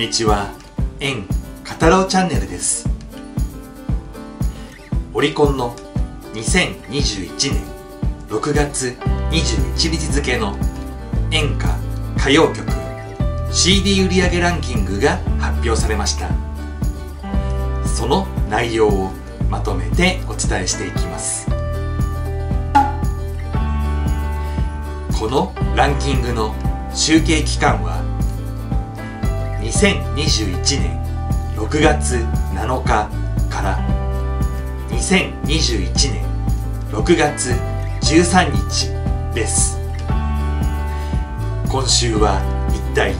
にちは。円カタロウチャンネルです。オリコンの2021年6月21日付の演歌歌謡曲 CD 売上ランキングが発表されました。その内容をまとめてお伝えしていきます。このランキングの集計期間は2021年6月7日から2021年6月13日です。今週は一体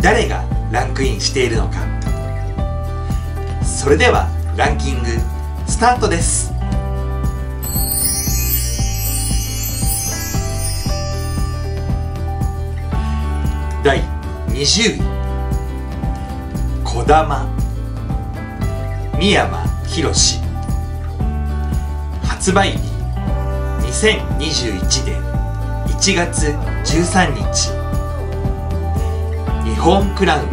誰がランクインしているのか。それではランキングスタートです。第20位玉三山ひろし発売日2021年1月13日。日本クラウン。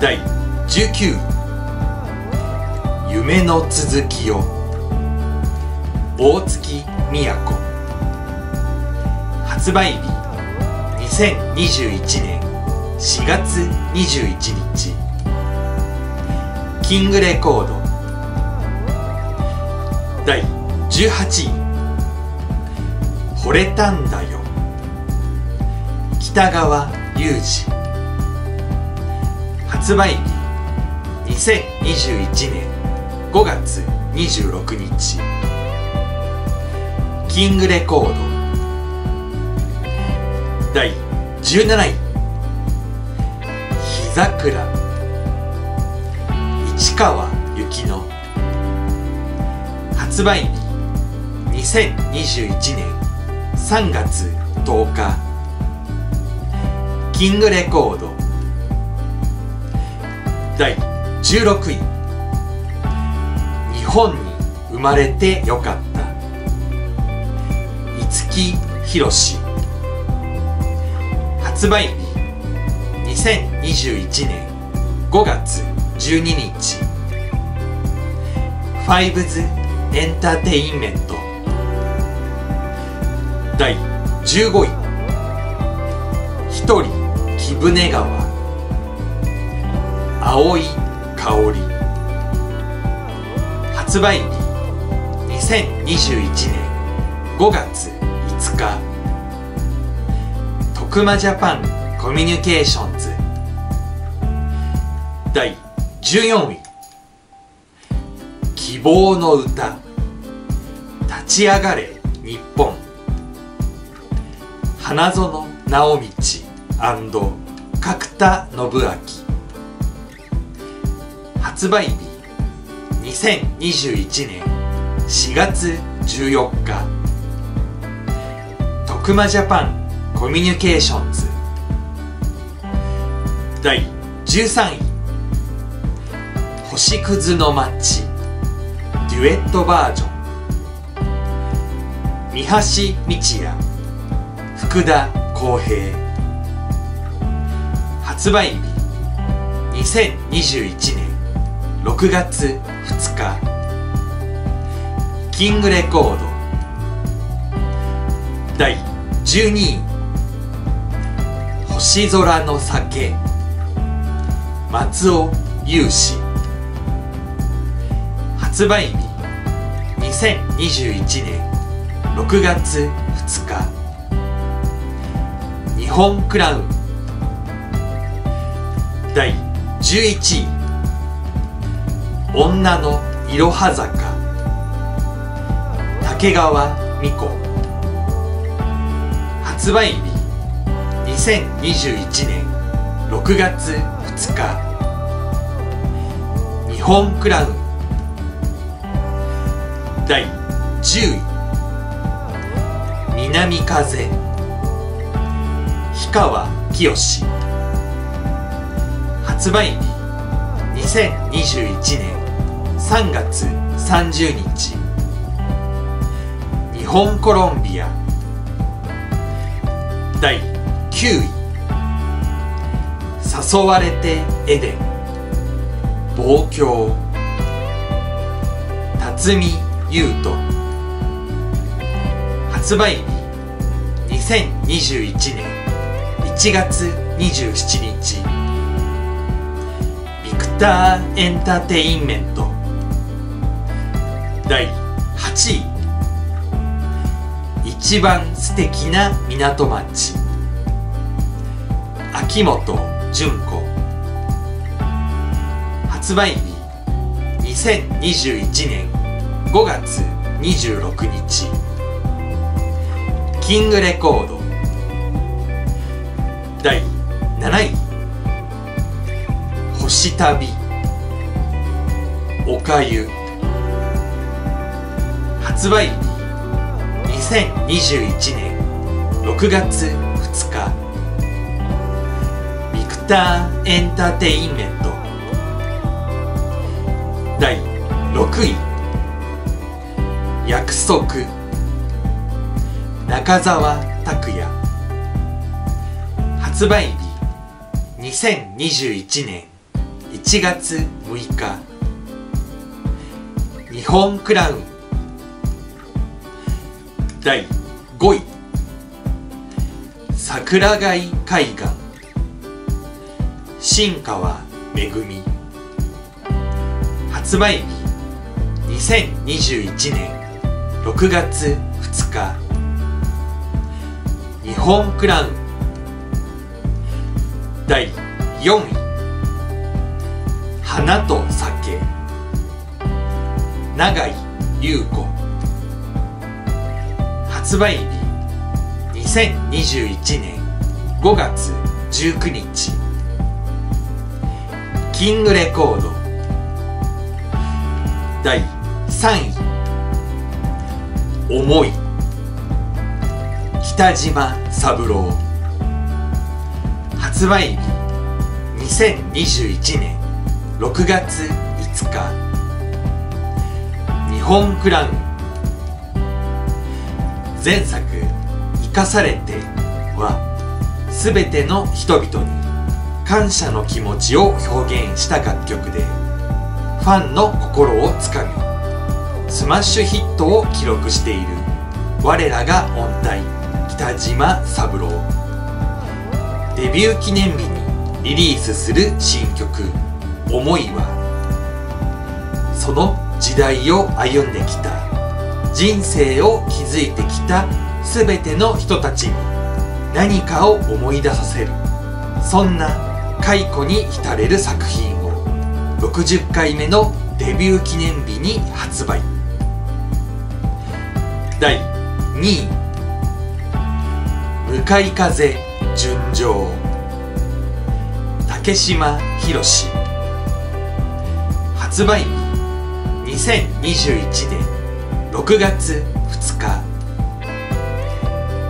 第19夢の続きを。大月みやこ発売日2021年4月21日。キングレコード。第18位。惚れたんだよ。北川裕二。発売日。2021年5月26日。キングレコード。第17位。桜。市川由紀乃発売日2021年3月10日。キングレコード。第16位。日本に生まれてよかった。五木ひろし。発売日2021 2021年5月12日。ファイブズエンターテインメント第15位。一人貴船川。青い香り。発売日。2021年5月5日。徳間ジャパンコミュニケーションズ。第14位希望の歌。立ち上がれ日本。花園直道角田信明。発売日2021年4月14日徳間ジャパンコミュニケーションズ。第13位。星屑の街。デュエットバージョン。三橋道也。福田浩平。発売日。2021年。6月2日。キングレコード。第12位。星空の酒。松尾雄志発売日。2021年6月2日。日本クラウン。第11位。女のいろは坂。竹川美子。発売日。2021年6月2日。日本クラウン。第10位。南風。氷川きよし。発売日。2021年。3月30日。日本コロンビア。第9位。誘われてエデン。望郷。辰巳優斗発売日2021年1月27日ビクターエンターテインメント第8位一番素敵な港町秋元純子。発売日2021年5月26日。キングレコード。第7位。星旅。おかゆ。発売日。2021年。6月2日。ビクターエンターテインメント。第6位。約束。中澤拓也。発売日。2021年。1月6日。日本クラウン。第5位。桜貝海岸。新川めぐみ。発売日。2021年。6月2日。日本クラウン。第4位。花と酒。永井優子。発売日。2021年。5月19日。キングレコード。第3位。思い。北島三郎。発売日2021年6月5日。日本クラウン。前作「生かされて」は全ての人々に感謝の気持ちを表現した楽曲でファンの心をつかみスマッシュヒットを記録している。我らが音体北島三郎。デビュー記念日にリリースする新曲「思いは」その時代を歩んできた。人生を築いてきた。全ての人たちに。何かを思い出させる。そんな解雇に浸れる作品を。60回目のデビュー記念日に発売。第2位。向かい風純情竹島宏発売日。2021年。6月2日。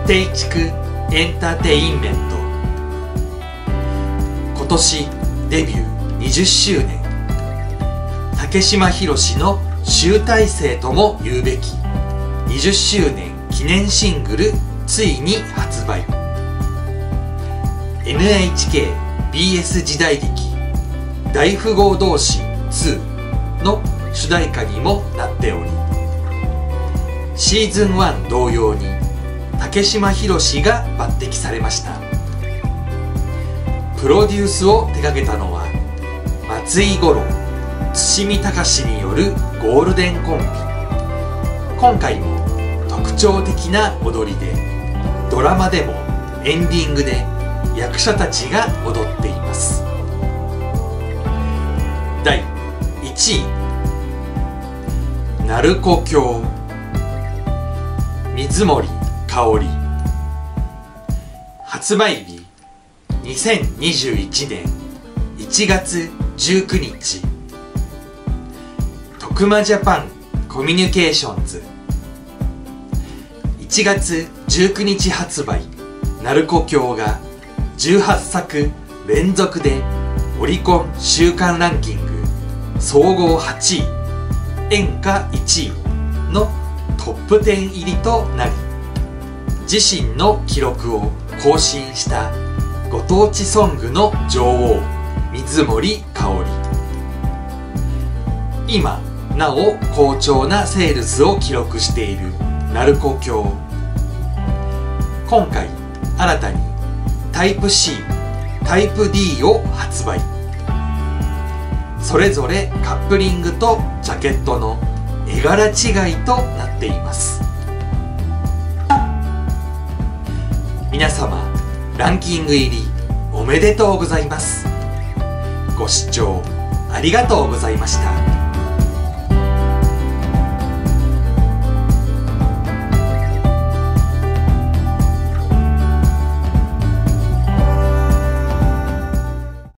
定畜エンターテインメント。今年デビュー20周年。竹島宏の集大成とも言うべき。20周年記念シングルついに発売。NHKBS 時代劇「大富豪同士2」の主題歌にもなっており。シーズン1同様に竹島宏が抜擢されました。プロデュースを手掛けたのは松井五郎堤隆によるゴールデンコンビ。今回も徴的な踊りでドラマでもエンディングで役者たちが踊っています。第1位鳴子峡水森かおり。発売日2021年1月19日。徳間ジャパンコミュニケーションズ。1月19日発売鳴子峡が18作連続でオリコン週間ランキング総合8位演歌1位のトップ10入りとなり自身の記録を更新したご当地ソングの女王水森かおり。今なお好調なセールスを記録している鳴子峡今回新たにタイプ C タイプ D を発売。それぞれカップリングとジャケットの絵柄違いとなっています。皆様ランキング入りおめでとうございます。ご視聴ありがとうございました。